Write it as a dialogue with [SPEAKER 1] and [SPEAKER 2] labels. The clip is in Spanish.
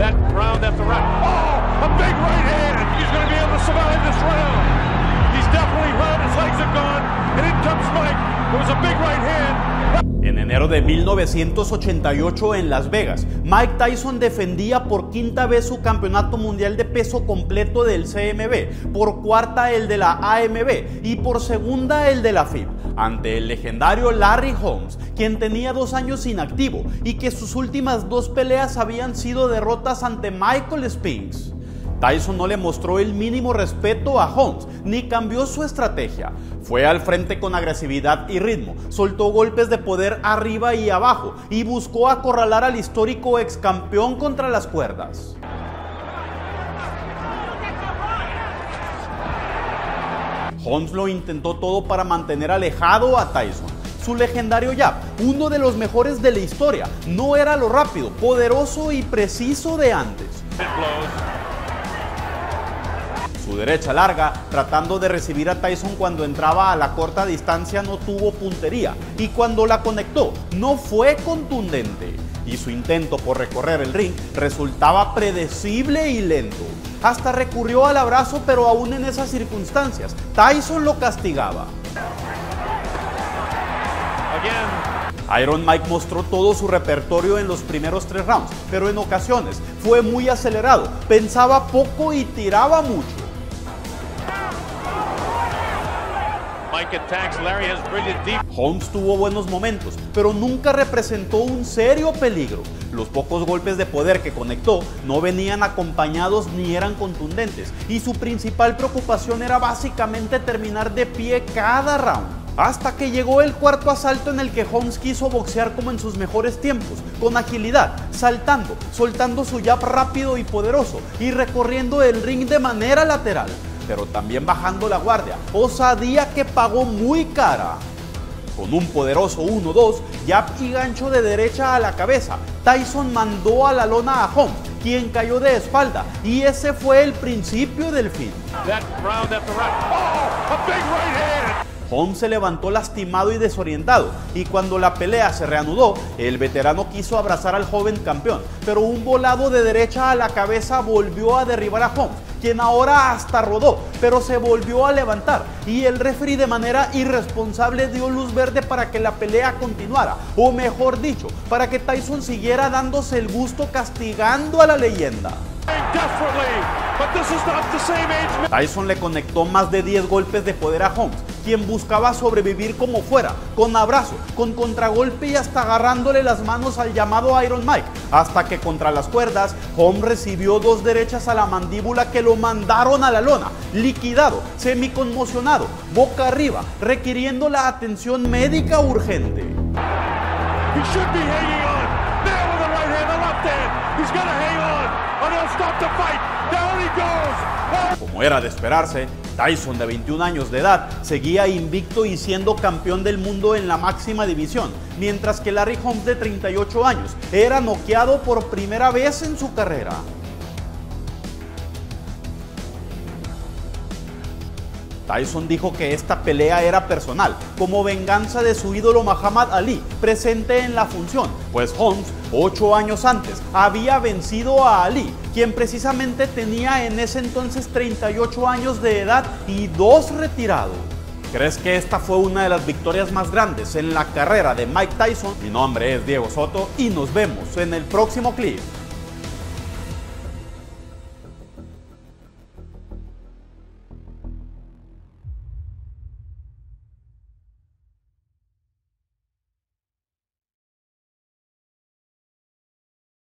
[SPEAKER 1] that round after round. Oh, a big right hand. He's going to be able to survive this round. He's definitely hurt. His legs are gone. And in comes Mike. It was a big right hand.
[SPEAKER 2] En enero de 1988 en Las Vegas, Mike Tyson defendía por quinta vez su campeonato mundial de peso completo del CMB, por cuarta el de la AMB y por segunda el de la FIB, ante el legendario Larry Holmes, quien tenía dos años inactivo y que sus últimas dos peleas habían sido derrotas ante Michael Spinks. Tyson no le mostró el mínimo respeto a Holmes, ni cambió su estrategia. Fue al frente con agresividad y ritmo, soltó golpes de poder arriba y abajo y buscó acorralar al histórico ex campeón contra las cuerdas. Holmes lo intentó todo para mantener alejado a Tyson. Su legendario jab, uno de los mejores de la historia, no era lo rápido, poderoso y preciso de antes. Su derecha larga, tratando de recibir a Tyson cuando entraba a la corta distancia, no tuvo puntería y cuando la conectó no fue contundente. Y su intento por recorrer el ring resultaba predecible y lento. Hasta recurrió al abrazo, pero aún en esas circunstancias, Tyson lo castigaba. Iron Mike mostró todo su repertorio en los primeros tres rounds, pero en ocasiones fue muy acelerado, pensaba poco y tiraba mucho. Holmes tuvo buenos momentos, pero nunca representó un serio peligro. Los pocos golpes de poder que conectó no venían acompañados ni eran contundentes, y su principal preocupación era básicamente terminar de pie cada round. Hasta que llegó el cuarto asalto en el que Holmes quiso boxear como en sus mejores tiempos, con agilidad, saltando, soltando su jab rápido y poderoso y recorriendo el ring de manera lateral pero también bajando la guardia, osadía que pagó muy cara. Con un poderoso 1-2, jab y gancho de derecha a la cabeza, Tyson mandó a la lona a Holmes, quien cayó de espalda, y ese fue el principio del fin. Holmes se levantó lastimado y desorientado, y cuando la pelea se reanudó, el veterano quiso abrazar al joven campeón, pero un volado de derecha a la cabeza volvió a derribar a Holmes, quien ahora hasta rodó, pero se volvió a levantar, y el referee de manera irresponsable dio luz verde para que la pelea continuara, o mejor dicho, para que Tyson siguiera dándose el gusto castigando a la leyenda. Tyson le conectó más de 10 golpes de poder a Holmes, quien buscaba sobrevivir como fuera, con abrazo, con contragolpe y hasta agarrándole las manos al llamado Iron Mike, hasta que contra las cuerdas, Holmes recibió dos derechas a la mandíbula que lo mandaron a la lona, liquidado, semiconmocionado, boca arriba, requiriendo la atención médica urgente. Como era de esperarse, Tyson de 21 años de edad seguía invicto y siendo campeón del mundo en la máxima división, mientras que Larry Holmes de 38 años era noqueado por primera vez en su carrera. Tyson dijo que esta pelea era personal, como venganza de su ídolo Muhammad Ali, presente en la función, pues Holmes, ocho años antes, había vencido a Ali, quien precisamente tenía en ese entonces 38 años de edad y dos retirados. ¿Crees que esta fue una de las victorias más grandes en la carrera de Mike Tyson? Mi nombre es Diego Soto y nos vemos en el próximo clip.